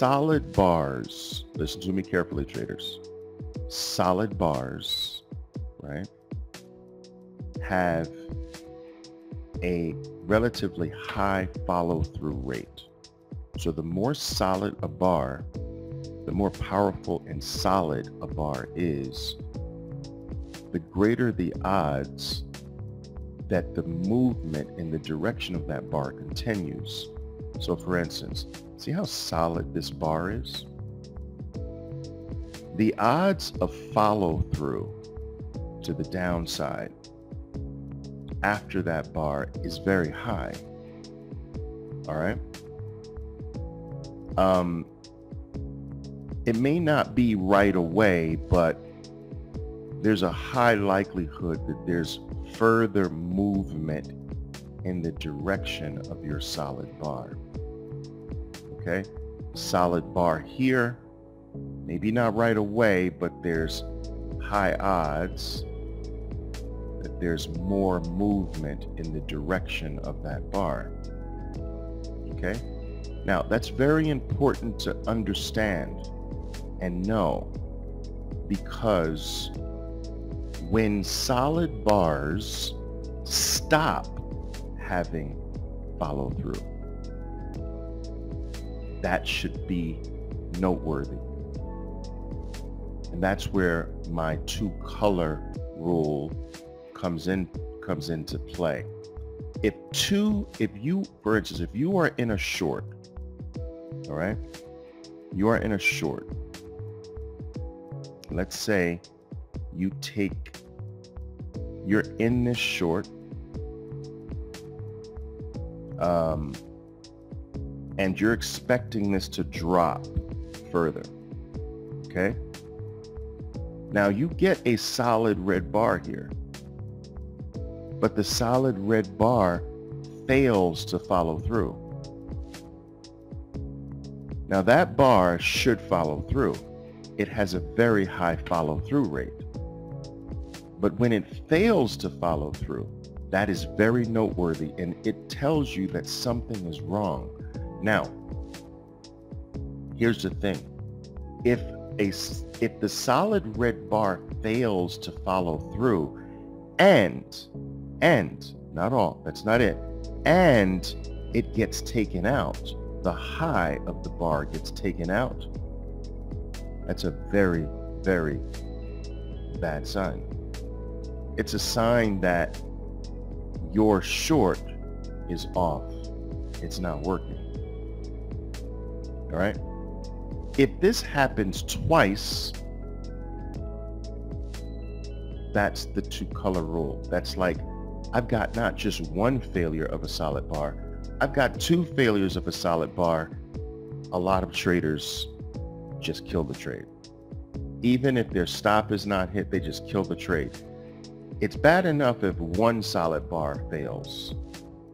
solid bars, listen to me carefully, traders. Solid bars, right, have a relatively high follow-through rate. So the more solid a bar, the more powerful and solid a bar is, the greater the odds that the movement in the direction of that bar continues. So for instance, see how solid this bar is? The odds of follow through to the downside after that bar is very high. All right. Um, it may not be right away, but there's a high likelihood that there's further movement in the direction of your solid bar. Okay, solid bar here, maybe not right away, but there's high odds that there's more movement in the direction of that bar. Okay, now that's very important to understand and know because when solid bars stop having follow through, that should be noteworthy. And that's where my two color rule comes in comes into play. If two, if you, for instance, if you are in a short, all right, you are in a short. Let's say you take, you're in this short, um, and you're expecting this to drop further, okay? Now you get a solid red bar here, but the solid red bar fails to follow through. Now that bar should follow through. It has a very high follow through rate. But when it fails to follow through, that is very noteworthy and it tells you that something is wrong. Now, here's the thing. If a if the solid red bar fails to follow through and and not all, that's not it. And it gets taken out. The high of the bar gets taken out. That's a very, very bad sign. It's a sign that your short is off. It's not working. All right. If this happens twice, that's the two color rule. That's like, I've got not just one failure of a solid bar. I've got two failures of a solid bar. A lot of traders just kill the trade. Even if their stop is not hit, they just kill the trade. It's bad enough if one solid bar fails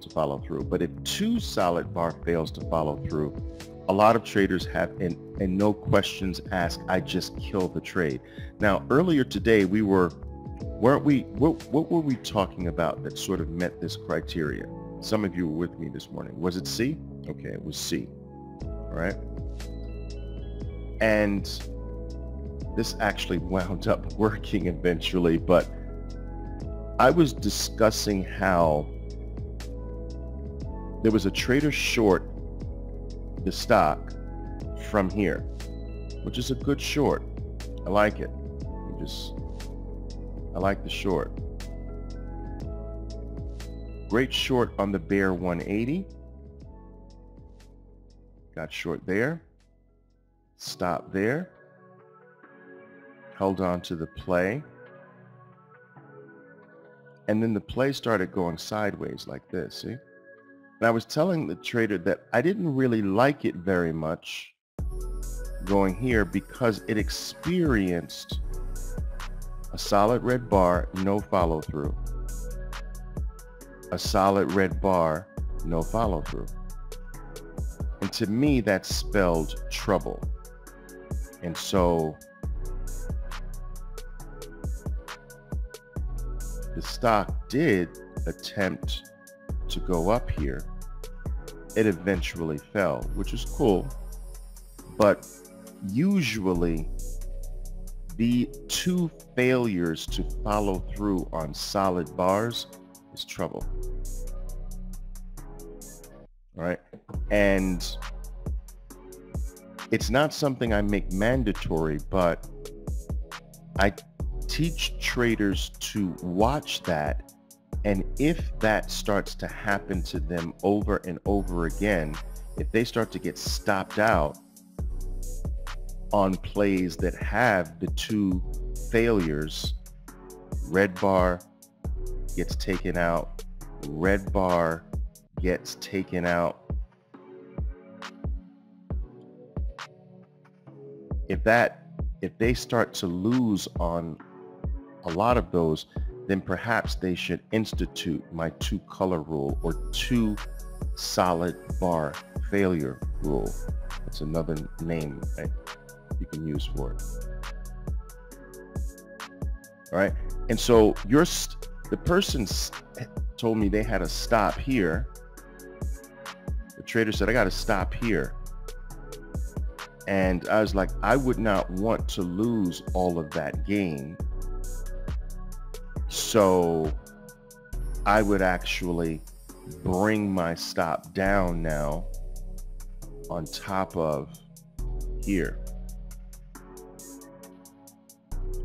to follow through, but if two solid bar fails to follow through, a lot of traders have, and, and no questions asked, I just kill the trade. Now, earlier today, we were, weren't we, what, what were we talking about that sort of met this criteria? Some of you were with me this morning. Was it C? Okay, it was C. All right. And this actually wound up working eventually, but I was discussing how there was a trader short the stock from here, which is a good short. I like it. Just, I like the short. Great short on the bear 180. Got short there. Stop there. Held on to the play. And then the play started going sideways like this, see? And I was telling the trader that I didn't really like it very much going here because it experienced a solid red bar, no follow through. A solid red bar, no follow through. And to me, that spelled trouble. And so the stock did attempt to go up here, it eventually fell, which is cool. But usually the two failures to follow through on solid bars is trouble. All right. And it's not something I make mandatory, but I teach traders to watch that. And if that starts to happen to them over and over again, if they start to get stopped out on plays that have the two failures, red bar gets taken out, red bar gets taken out. If that, if they start to lose on a lot of those, then perhaps they should institute my two color rule or two solid bar failure rule. That's another name right, you can use for it. All right. And so your the person told me they had a stop here. The trader said, I got to stop here. And I was like, I would not want to lose all of that gain. So I would actually bring my stop down now on top of here.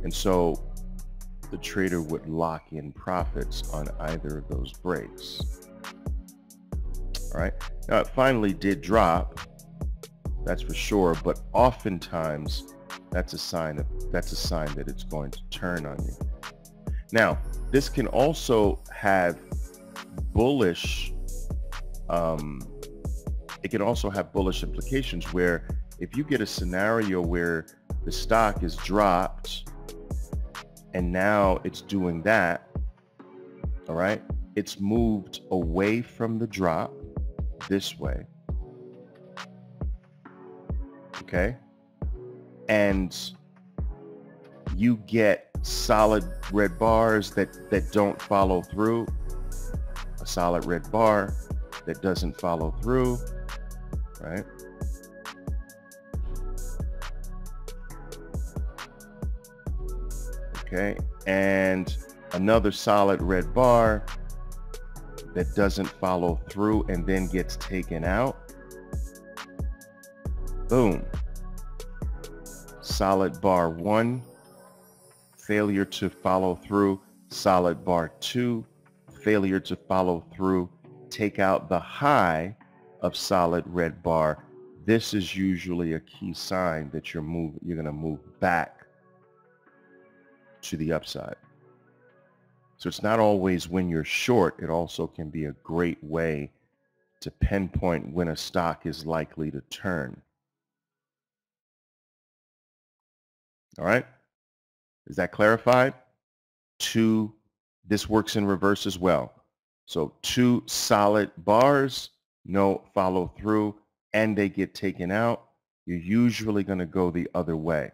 And so the trader would lock in profits on either of those breaks. All right. Now it finally did drop. That's for sure. But oftentimes that's a sign of that's a sign that it's going to turn on you. Now, this can also have bullish um, it can also have bullish implications where if you get a scenario where the stock is dropped and now it's doing that, all right, it's moved away from the drop this way, okay, and you get solid red bars that, that don't follow through, a solid red bar that doesn't follow through, right? Okay, and another solid red bar that doesn't follow through and then gets taken out. Boom. Solid bar one, failure to follow through. Solid bar two, failure to follow through. Take out the high of solid red bar, this is usually a key sign that you're move, you're going to move back to the upside. So it's not always when you're short. It also can be a great way to pinpoint when a stock is likely to turn. All right. Is that clarified? Two, this works in reverse as well. So two solid bars no follow through, and they get taken out, you're usually going to go the other way.